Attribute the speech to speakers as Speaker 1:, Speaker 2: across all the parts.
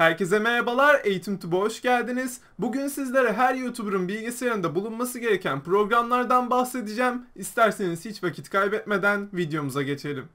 Speaker 1: Herkese merhabalar, Eğitim Tuba hoş geldiniz. Bugün sizlere her YouTuber'ın bilgisayarında bulunması gereken programlardan bahsedeceğim. İsterseniz hiç vakit kaybetmeden videomuza geçelim.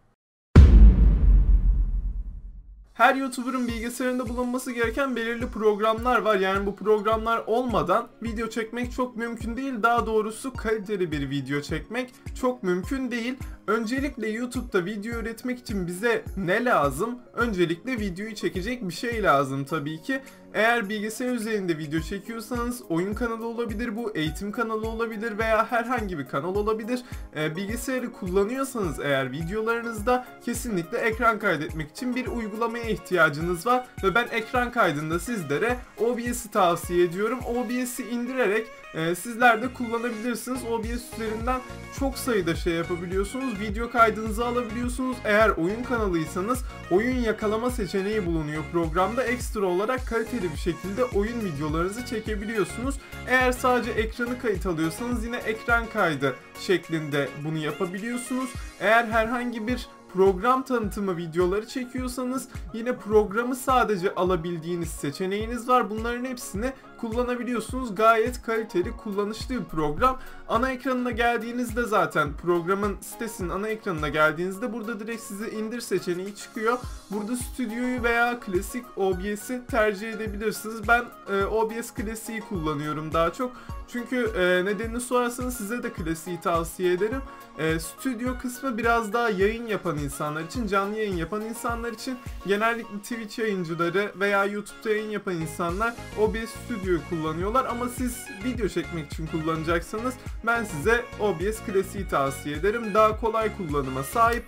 Speaker 1: Her YouTuber'ın bilgisayarında bulunması gereken belirli programlar var. Yani bu programlar olmadan video çekmek çok mümkün değil. Daha doğrusu kaliteli bir video çekmek çok mümkün değil. Öncelikle YouTube'da video üretmek için bize ne lazım? Öncelikle videoyu çekecek bir şey lazım tabii ki. Eğer bilgisayar üzerinde video çekiyorsanız oyun kanalı olabilir bu, eğitim kanalı olabilir veya herhangi bir kanal olabilir. E, bilgisayarı kullanıyorsanız eğer videolarınızda kesinlikle ekran kaydetmek için bir uygulamaya ihtiyacınız var. Ve ben ekran kaydında sizlere OBS'i tavsiye ediyorum. OBS'i indirerek e, sizler de kullanabilirsiniz. OBS üzerinden çok sayıda şey yapabiliyorsunuz. Video kaydınızı alabiliyorsunuz. Eğer oyun kanalıysanız oyun yakalama seçeneği bulunuyor programda. Ekstra olarak kaliteli bir şekilde oyun videolarınızı çekebiliyorsunuz. Eğer sadece ekranı kayıt alıyorsanız yine ekran kaydı şeklinde bunu yapabiliyorsunuz. Eğer herhangi bir program tanıtımı videoları çekiyorsanız yine programı sadece alabildiğiniz seçeneğiniz var. Bunların hepsini kullanabiliyorsunuz. Gayet kaliteli, kullanışlı bir program. Ana ekranına geldiğinizde zaten programın sitesinin ana ekranına geldiğinizde burada direkt size indir seçeneği çıkıyor. Burada stüdyoyu veya klasik OBS'i tercih edebilirsiniz. Ben e, OBS klasiği kullanıyorum daha çok. Çünkü e, nedenini sorarsanız size de klasiği tavsiye ederim. E, stüdyo kısmı biraz daha yayın yapan insanlar için, canlı yayın yapan insanlar için genellikle Twitch yayıncıları veya YouTube'da yayın yapan insanlar OBS Studio'yu kullanıyorlar ama siz video çekmek için kullanacaksanız ben size OBS klasiği tavsiye ederim. Daha kolay kullanıma sahip,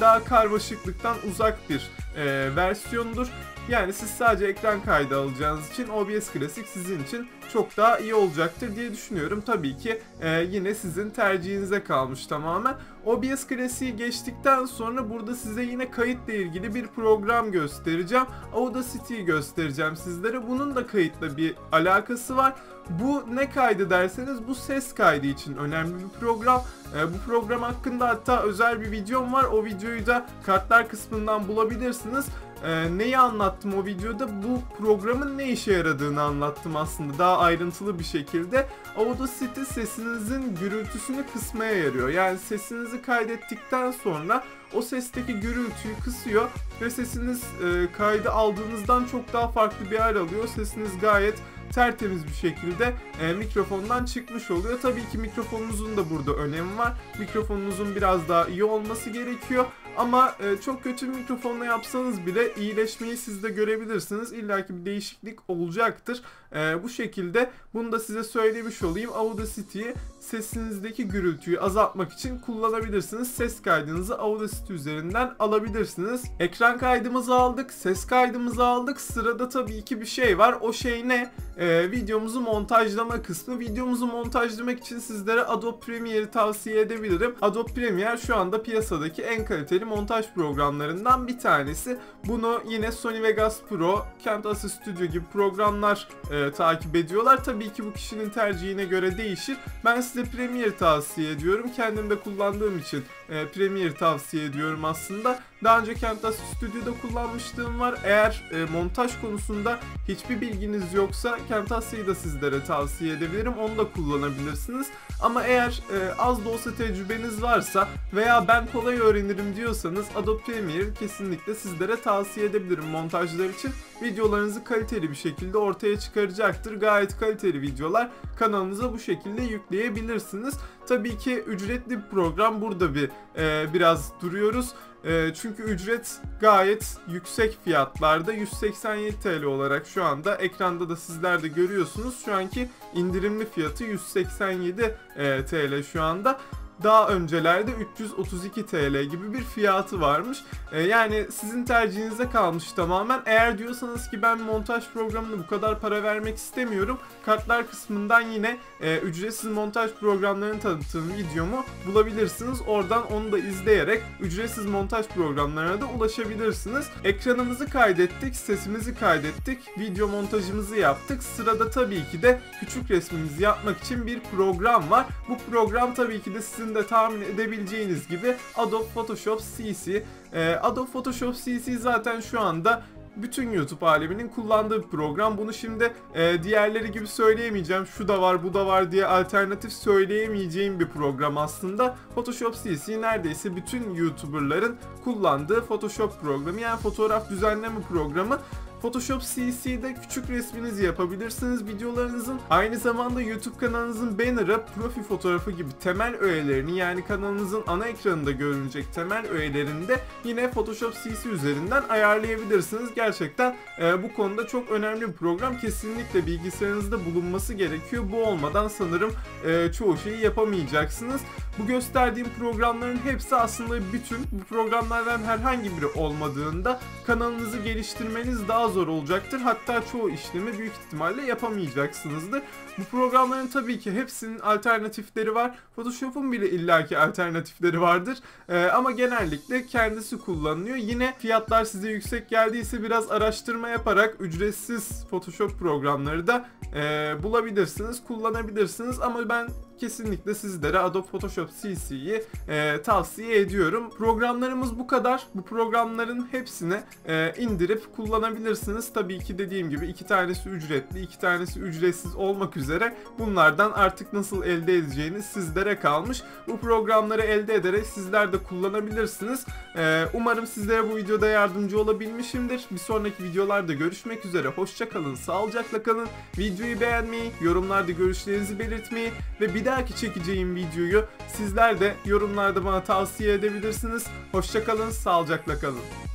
Speaker 1: daha karmaşıklıktan uzak bir e, versiyondur. Yani siz sadece ekran kaydı alacağınız için OBS Classic sizin için çok daha iyi olacaktır diye düşünüyorum. Tabii ki e, yine sizin tercihinize kalmış tamamen. OBS Classic'i geçtikten sonra burada size yine kayıtla ilgili bir program göstereceğim. Audacity'yi göstereceğim sizlere. Bunun da kayıtla bir alakası var. Bu ne kaydı derseniz bu ses kaydı için önemli bir program. E, bu program hakkında hatta özel bir videom var. O videoyu da kartlar kısmından bulabilirsiniz e, neyi anlattım o videoda? Bu programın ne işe yaradığını anlattım aslında daha ayrıntılı bir şekilde. Audacity sesinizin gürültüsünü kısmaya yarıyor. Yani sesinizi kaydettikten sonra o sesteki gürültüyü kısıyor ve sesiniz e, kaydı aldığınızdan çok daha farklı bir hal alıyor. Sesiniz gayet tertemiz bir şekilde e, mikrofondan çıkmış oluyor. Tabii ki mikrofonunuzun da burada önemi var. Mikrofonunuzun biraz daha iyi olması gerekiyor. Ama e, çok kötü bir mikrofonla yapsanız bile iyileşmeyi siz de görebilirsiniz. İlla ki bir değişiklik olacaktır. E, bu şekilde bunu da size söylemiş olayım. Audacity'yi sesinizdeki gürültüyü azaltmak için kullanabilirsiniz. Ses kaydınızı Audacity üzerinden alabilirsiniz. Ekran kaydımızı aldık, ses kaydımızı aldık. Sırada tabii ki bir şey var. O şey ne? E, videomuzu montajlama kısmı. Videomuzu montajlamak için sizlere Adobe Premiere'i tavsiye edebilirim. Adobe Premiere şu anda piyasadaki en kaliteli montaj programlarından bir tanesi. Bunu yine Sony Vegas Pro, Camtasia Studio gibi programlar e, takip ediyorlar. Tabii ki bu kişinin tercihine göre değişir. Ben size Premiere tavsiye ediyorum. Kendim de kullandığım için e, Premiere tavsiye ediyorum aslında. Daha önce Camtasia Studio'da kullanmışlığım var. Eğer e, montaj konusunda hiçbir bilginiz yoksa Camtasia'yı da sizlere tavsiye edebilirim. Onu da kullanabilirsiniz. Ama eğer e, az da olsa tecrübeniz varsa veya ben kolay öğrenirim diyorsanız Adobe Premiere kesinlikle sizlere tavsiye edebilirim montajlar için. Videolarınızı kaliteli bir şekilde ortaya çıkaracaktır. Gayet kaliteli videolar kanalınıza bu şekilde yükleyebilirsiniz. Tabii ki ücretli bir program burada bir e, biraz duruyoruz. E, çünkü ücret gayet yüksek fiyatlarda 187 TL olarak şu anda ekranda da sizler de görüyorsunuz. Şu anki indirimli fiyatı 187 e, TL şu anda daha öncelerde 332 TL gibi bir fiyatı varmış. E, yani sizin tercihinize kalmış tamamen. Eğer diyorsanız ki ben montaj programına bu kadar para vermek istemiyorum. Kartlar kısmından yine e, ücretsiz montaj programlarını tanıttığım videomu bulabilirsiniz. Oradan onu da izleyerek ücretsiz montaj programlarına da ulaşabilirsiniz. Ekranımızı kaydettik, sesimizi kaydettik, video montajımızı yaptık. Sırada tabii ki de küçük resmimizi yapmak için bir program var. Bu program tabii ki de sizin de tahmin edebileceğiniz gibi Adobe Photoshop CC. Ee, Adobe Photoshop CC zaten şu anda bütün YouTube aleminin kullandığı bir program. Bunu şimdi e, diğerleri gibi söyleyemeyeceğim. Şu da var, bu da var diye alternatif söyleyemeyeceğim bir program aslında. Photoshop CC neredeyse bütün YouTuber'ların kullandığı Photoshop programı. Yani fotoğraf düzenleme programı. Photoshop CC'de küçük resminizi yapabilirsiniz videolarınızın. Aynı zamanda YouTube kanalınızın banner'ı, profil fotoğrafı gibi temel öğelerini yani kanalınızın ana ekranında görünecek temel öğelerini de yine Photoshop CC üzerinden ayarlayabilirsiniz. Gerçekten e, bu konuda çok önemli bir program. Kesinlikle bilgisayarınızda bulunması gerekiyor. Bu olmadan sanırım e, çoğu şeyi yapamayacaksınız. Bu gösterdiğim programların hepsi aslında bütün. Bu programlardan herhangi biri olmadığında kanalınızı geliştirmeniz daha zor olacaktır. Hatta çoğu işlemi büyük ihtimalle yapamayacaksınızdır. Bu programların tabii ki hepsinin alternatifleri var. Photoshop'un bile illaki alternatifleri vardır. Ee, ama genellikle kendisi kullanılıyor. Yine fiyatlar size yüksek geldiyse biraz araştırma yaparak ücretsiz Photoshop programları da e, bulabilirsiniz, kullanabilirsiniz. Ama ben kesinlikle sizlere Adobe Photoshop CC'yi e, tavsiye ediyorum. Programlarımız bu kadar. Bu programların hepsini e, indirip kullanabilirsiniz. Tabii ki dediğim gibi iki tanesi ücretli, iki tanesi ücretsiz olmak üzere bunlardan artık nasıl elde edeceğiniz sizlere kalmış. Bu programları elde ederek sizler de kullanabilirsiniz. E, umarım sizlere bu videoda yardımcı olabilmişimdir. Bir sonraki videolarda görüşmek üzere. Hoşçakalın, sağlıcakla kalın. Videoyu beğenmeyi, yorumlarda görüşlerinizi belirtmeyi ve bir dahaki çekeceğim videoyu sizler de yorumlarda bana tavsiye edebilirsiniz. Hoşçakalın, sağlıcakla kalın.